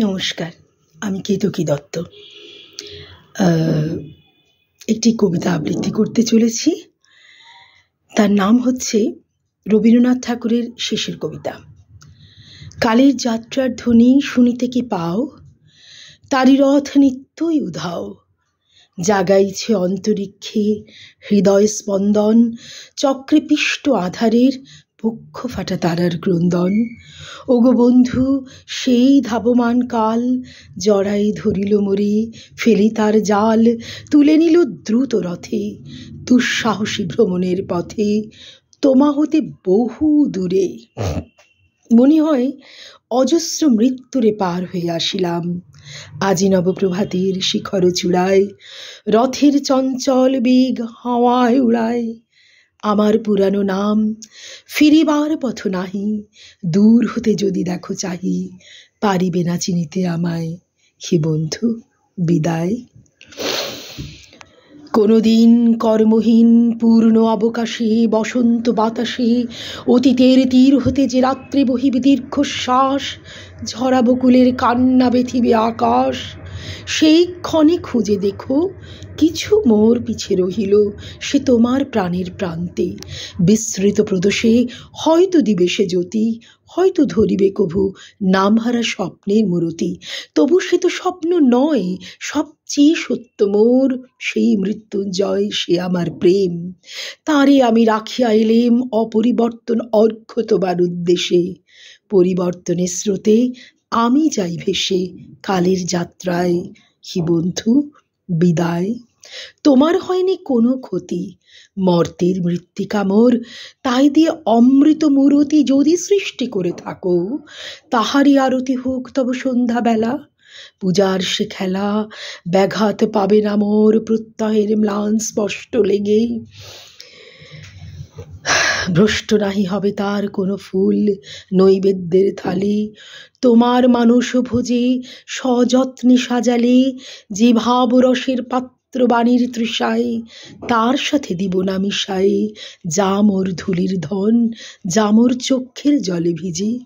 নমস্কার, আমি কেতকী দত্ত। একটি কবিতা আবৃত্তি করতে চলেছি। তার নাম হচ্ছে রবীন্দ্রনাথ ঠাকুরের শেষের কবিতা। কালের যাত্রার ধ্বনি শুনিতে কি পাও? তারি রথ নিত্যই উধাও। জাগাইছে অন্তরিক্ষে হৃদয় স্পন্দন চক্রে পিষ্ট আধারের পক্ষ ফাটা তারার ক্রন্দন। ওগো বন্ধু, সেই ধাবমান কাল, জড়াই ধরিল মরি, ফেলি তার জাল, তুলে নিল দ্রুত রথে, দুঃসাহসী ভ্রমণের পথে, তোমা হতে বহু দূরে। মনে হয়, অজস্র মৃত্যুরে পার হয়ে আসিলাম। আজি নবপ্রভাতের শিখর চূড়ায়, রথের চঞ্চল বেগ হাওয়ায় উড়ায় আমার পুরানো নাম ফিরিবার পথ নাহি, দূর হতে যদি দেখো চাহি, পারিবে না চিনিতে আমায় হে বন্ধু, বিদায়। কোনোদিন কর্মহীন, পূর্ণ অবকাশে, বসন্ত বাতাসে, অতীতের তীর হতে যে রাত্রে বহিবে দীর্ঘশ্বাস ঝরা বকুলের কান্না বেথিবে আকাশ সেই ক্ষণে খুঁজে দেখো, কিছু মোর পিছে রহিল সে তোমার প্রাণের প্রান্তে। বিস্তৃত প্রদোষে হয়তো দিবে সে জ্যোতি, হয়তো ধরিবে কভু নামহারা স্বপ্নের মূরতি। তবু সে তো স্বপ্ন নয়, সবচেয়ে সত্য মোর সেই মৃত্যুঞ্জয় সে আমার প্রেম। তারে আমি রাখিয়া এলেম অপরিবর্তন অর্ঘ্য তোমার উদ্দেশে পরিবর্তনের স্রোতে আমি যাই ভেসে কালের যাত্রায়। হি বন্ধু, বিদায়। তোমার হয়নি কোনো ক্ষতি। মর্তের মৃত্তিকা মোর, তাই দিয়ে অমৃত মূরতি যদি সৃষ্টি করে থাকো, তাহারই আরতি হোক তব সন্ধ্যাবেলা। পূজার সে খেলা, ব্যাঘাত পাবে না মোর প্রত্যহের ম্লান স্পষ্ট লেগে। ভ্রষ্ট নাহি হবে তার কোনো ফুল নৈবেদ্যের থালি। তোমার মানুষ ভোজে সযত্নে সাজালে যে ভাব রসের পাত্র বাণীর তৃষায়, তার সাথে দিব না মিশাই যা মোর ধুলির ধন, যা মোর চক্ষের জলে ভিজে।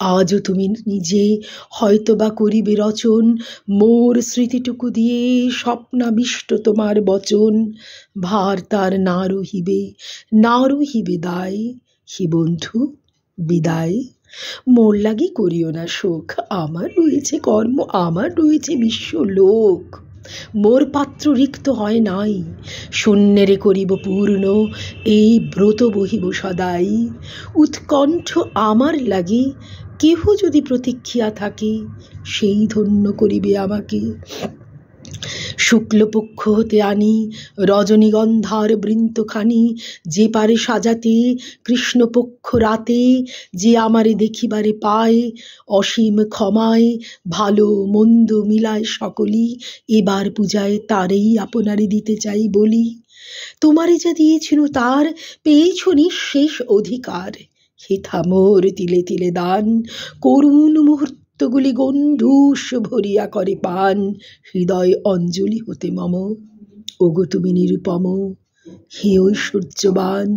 আজও তুমি নিজে হয়তো বা করিবে রচন, মোর স্মৃতিটুকু দিয়ে স্বপ্নাবিষ্ট তোমার বচন। ভার তার না রহিবে না রহিবে দায়। হি বন্ধু, বিদায়। মোর লাগি করিও না শোক, আমার রয়েছে কর্ম, আমার রয়েছে বিশ্ব লোক মোর পাত্র রিক্ত হয় নাই। শূন্যেরে করিব পূর্ণ, এই ব্রত বহিব সদাই। উৎকণ্ঠ আমার লাগি, কেহ যদি প্রতীক্ষিয়া থাকে, সেই ধন্য করিবে আমাকে। শুক্লপক্ষ হতে আনি, রজনীগন্ধার বৃন্তখানি যে পারে সাজাতে, কৃষ্ণপক্ষ রাতে, যে আমারে দেখিবারে পায়, অসীম ক্ষমায়, ভালো মন্দ মিলায় সকলই এবার পূজায় তারেই আপনারে দিতে চাই বলি। তোমারে যা দিয়েছিল তার, পেয়েছ নিঃশেষ অধিকার। হেথা মোর তিলে তিলে দান, করুণ মুহূর্তগুলি গণ্ডূষ ভরিয়া করে পান। হৃদয় অঞ্জলি হতে মম। ওগো তুমি নিরুপম, হে ঐশ্বর্যবান,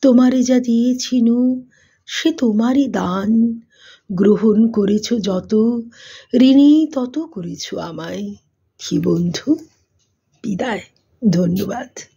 তোমারে যা দিয়েছিনু, সে তোমারই দান। গ্রহণ করেছ যত, ঋণী তত করেছ আমায়। কি বন্ধু? বিদায়। ধন্যবাদ।